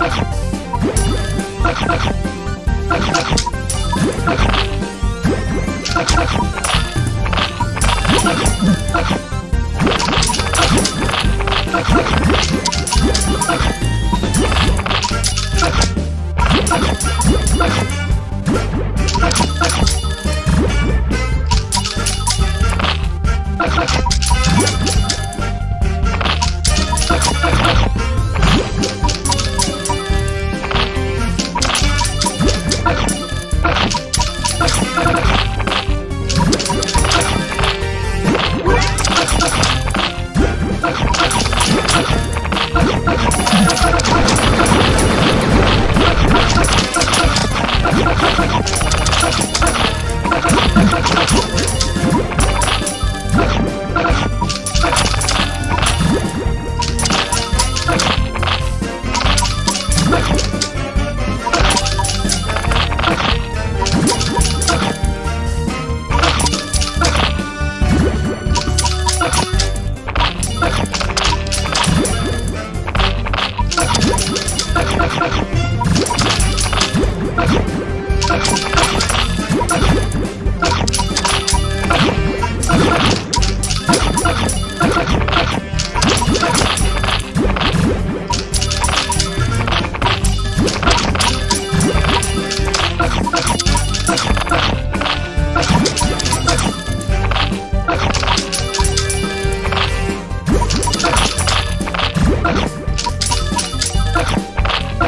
Let's go. you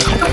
you